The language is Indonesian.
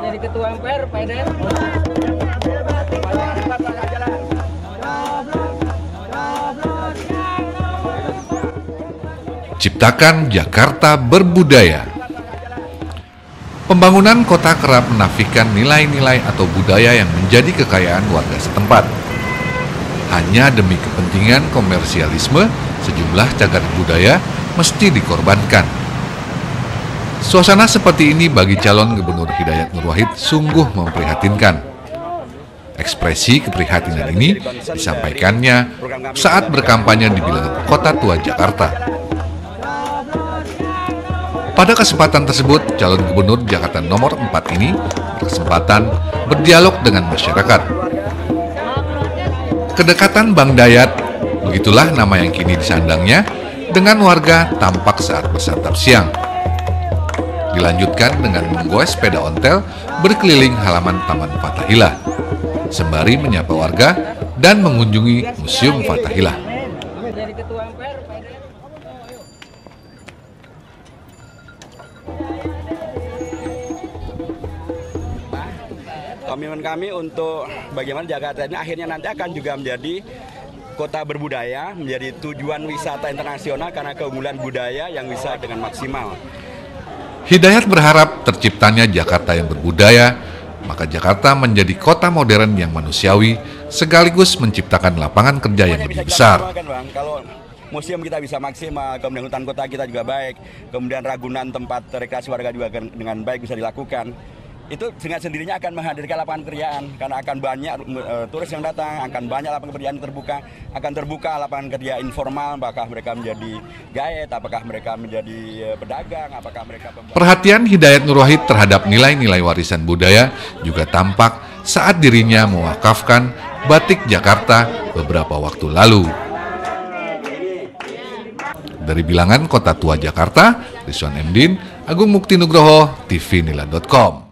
Jadi ketua MPR, Pak. Ciptakan Jakarta berbudaya. Pembangunan kota kerap menafikan nilai-nilai atau budaya yang menjadi kekayaan warga setempat. Hanya demi kepentingan komersialisme, sejumlah cagar budaya mesti dikorbankan. Suasana seperti ini bagi calon Gubernur Hidayat Nur Wahid sungguh memprihatinkan. Ekspresi keprihatinan ini disampaikannya saat berkampanye di bilangan Kota Tua Jakarta. Pada kesempatan tersebut, calon gubernur Jakarta nomor 4 ini berkesempatan berdialog dengan masyarakat. Kedekatan Bang Dayat, begitulah nama yang kini disandangnya, dengan warga tampak saat bersantap siang. Dilanjutkan dengan menggoes sepeda ontel berkeliling halaman Taman Fatahillah, sembari menyapa warga dan mengunjungi Museum Fatahillah. Komitmen kami untuk bagaimana Jakarta ini akhirnya nanti akan juga menjadi kota berbudaya, menjadi tujuan wisata internasional karena keunggulan budaya yang bisa dengan maksimal. Hidayat berharap terciptanya Jakarta yang berbudaya, maka Jakarta menjadi kota modern yang manusiawi, sekaligus menciptakan lapangan kerja yang lebih besar. Kalau museum kita bisa maksimal, kemudian hutan kota kita juga baik, kemudian ragunan tempat rekreasi warga juga dengan baik bisa dilakukan. Itu dengan sendirinya akan menghadirkan lapangan pekerjaan karena akan banyak eh, turis yang datang, akan banyak lapangan pekerjaan yang terbuka, akan terbuka lapangan kerja informal, apakah mereka menjadi guide, apakah mereka menjadi eh, pedagang, apakah mereka pembuat Perhatian Hidayat Nur Wahid terhadap nilai-nilai warisan budaya juga tampak saat dirinya mewakafkan batik Jakarta beberapa waktu lalu. Dari bilangan Kota Tua Jakarta, Rizwan Emdin, Agung Mukti Nugroho, tvnila.com.